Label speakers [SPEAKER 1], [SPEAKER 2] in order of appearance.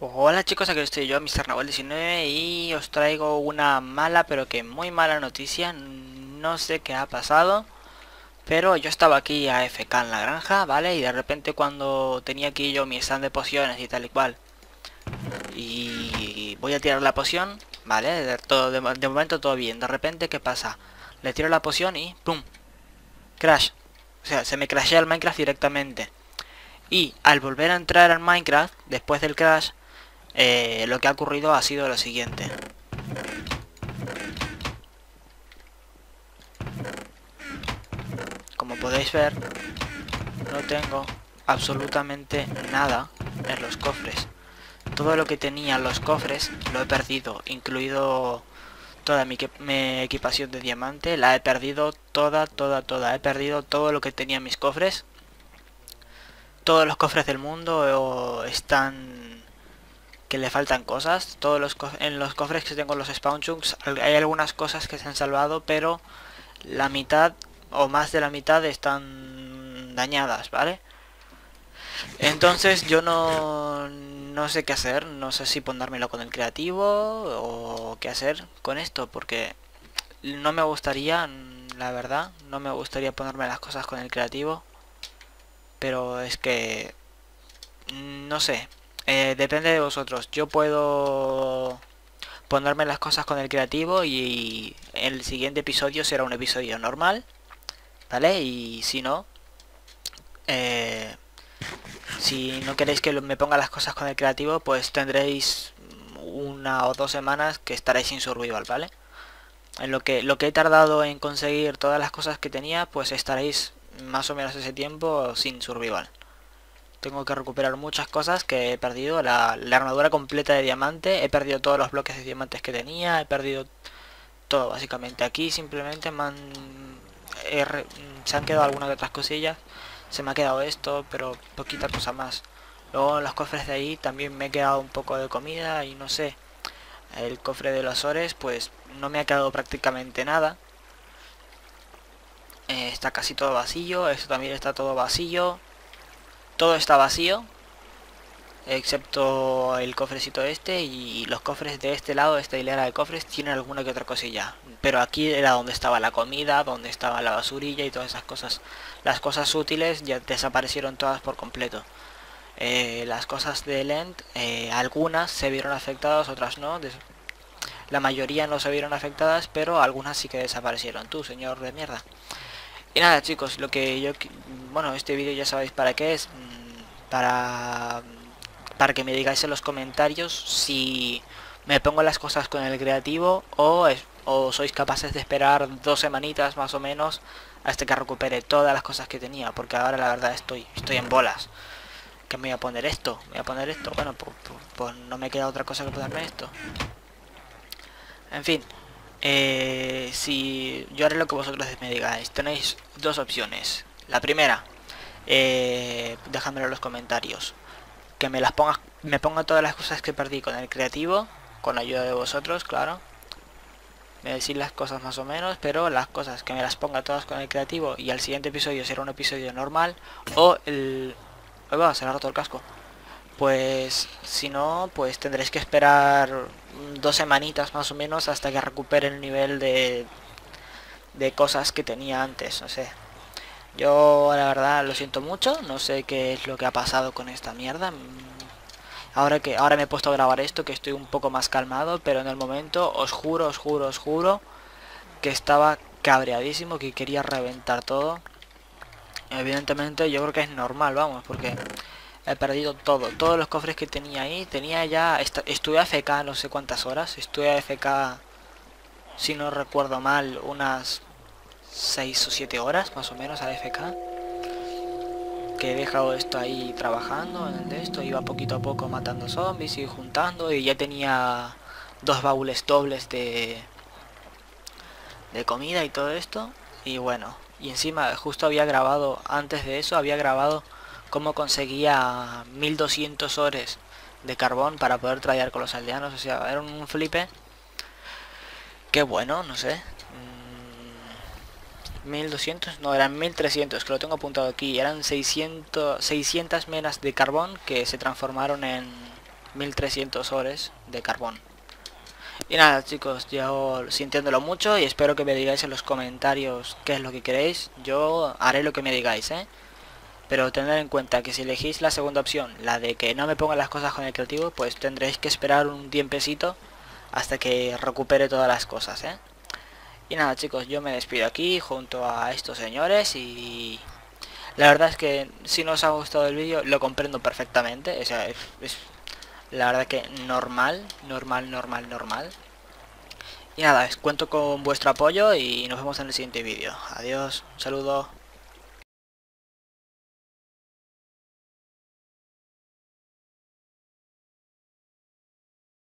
[SPEAKER 1] Hola chicos, aquí estoy yo, Mr. Nahuel19 y os traigo una mala pero que muy mala noticia. No sé qué ha pasado, pero yo estaba aquí a FK en la granja, ¿vale? Y de repente cuando tenía aquí yo mi stand de pociones y tal y cual, y voy a tirar la poción, ¿vale? De, todo, de, momento todo bien. De repente, ¿qué pasa? Le tiro la poción y ¡pum! Crash. O sea, se me crashea el Minecraft directamente. Y al volver a entrar al Minecraft, después del crash, eh, lo que ha ocurrido ha sido lo siguiente. Como podéis ver, no tengo absolutamente nada en los cofres. Todo lo que tenía en los cofres lo he perdido, incluido toda mi, mi, equipación de diamante. La he perdido toda, toda, toda. He perdido todo lo que tenía en mis cofres. Todos los cofres del mundo están que le faltan cosas. Todos los en los cofres que tengo los spawn chunks hay algunas cosas que se han salvado, pero la mitad o más de la mitad están dañadas, ¿vale? Entonces yo no, no sé qué hacer, no sé si ponérmelo con el creativo o qué hacer con esto, porque no me gustaría, la verdad, no me gustaría ponerme las cosas con el creativo, pero es que, no sé, eh, depende de vosotros. Yo puedo ponerme las cosas con el creativo y el siguiente episodio será un episodio normal. ¿Vale? Y si no... Eh, si no queréis que me ponga las cosas con el creativo, pues tendréis una o dos semanas que estaréis sin survival, ¿vale? En lo que, lo que he tardado en conseguir todas las cosas que tenía, pues estaréis más o menos ese tiempo sin survival. Tengo que recuperar muchas cosas que he perdido. La, armadura completa de diamante. He perdido todos los bloques de diamantes que tenía. He perdido todo básicamente. Aquí simplemente se han quedado algunas de otras cosillas. Se me ha quedado esto, pero poquita cosa más. Luego en los cofres de ahí también me he quedado un poco de comida y no sé. El cofre de los ores pues no me ha quedado prácticamente nada. Eh, está casi todo vacío. Esto también está todo vacío. Todo está vacío. Excepto el cofrecito este y los cofres de este lado, esta hilera de cofres, tienen alguna que otra cosilla. Pero aquí era donde estaba la comida, donde estaba la basurilla y todas esas cosas. Las cosas útiles ya desaparecieron todas por completo. Eh, las cosas de Lent, eh, algunas se vieron afectadas, otras no. La mayoría no se vieron afectadas, pero algunas sí que desaparecieron. Tú, señor de mierda. Y nada chicos, lo que yo... Bueno, este vídeo ya sabéis para qué es. Para... Para que me digáis en los comentarios si me pongo las cosas con el creativo o, o sois capaces de esperar dos semanitas más o menos hasta que recupere todas las cosas que tenía. Porque ahora la verdad estoy, estoy en bolas. Que me voy a poner esto, voy a poner esto. Bueno, pues, pues, pues no me queda otra cosa que ponerme esto. En fin, eh, si yo haré lo que vosotros me digáis, tenéis dos opciones. La primera, eh, en los comentarios. Que me las ponga, me ponga todas las cosas que perdí con el creativo, con la ayuda de vosotros, claro. Me decís las cosas más o menos, pero las cosas que me las ponga todas con el creativo y al siguiente episodio será un episodio normal. O el... Va, se ha roto el casco pues si no, pues tendréis que esperar dos semanitas más o menos hasta que recupere el nivel de, de cosas que tenía antes, no sé. Yo la verdad lo siento mucho, no sé qué es lo que ha pasado con esta mierda. Ahora que ahora me he puesto a grabar esto, que estoy un poco más calmado, pero en el momento os juro, os juro, os juro que estaba cabreadísimo, que quería reventar todo. Evidentemente yo creo que es normal, vamos, porque He perdido todo, todos los cofres que tenía ahí. Tenía ya... estuve AFK no sé cuántas horas. Estuve AFK, si no recuerdo mal, unas 6 o 7 horas más o menos AFK. Que he dejado esto ahí trabajando en el de esto. Iba poquito a poco matando zombies y juntando. Y ya tenía dos baúles dobles de, de comida y todo esto. Y bueno, y encima justo había grabado, antes de eso había grabado cómo conseguía 1200 horas de carbón para poder traer con los aldeanos. O sea, era un flipe. Qué bueno, no sé. 1200, mm, no, eran 1300, que lo tengo apuntado aquí. Eran 600, 600 menas de carbón que se transformaron en, 1300 horas de carbón. Y nada chicos, yo sintiéndolo mucho y espero que me digáis en los comentarios qué es lo que queréis. Yo haré lo que me digáis, ¿eh? Pero tened en cuenta que si elegís la segunda opción, la de que no me pongan las cosas con el creativo, pues tendréis que esperar un tiempecito hasta que recupere todas las cosas, ¿eh? Y nada chicos, yo me despido aquí junto a estos señores y... La verdad es que si no os ha gustado el vídeo lo comprendo perfectamente, o sea, es la verdad que normal, normal, normal, normal. Y nada, cuento con vuestro apoyo y nos vemos en el siguiente vídeo. Adiós, un saludo.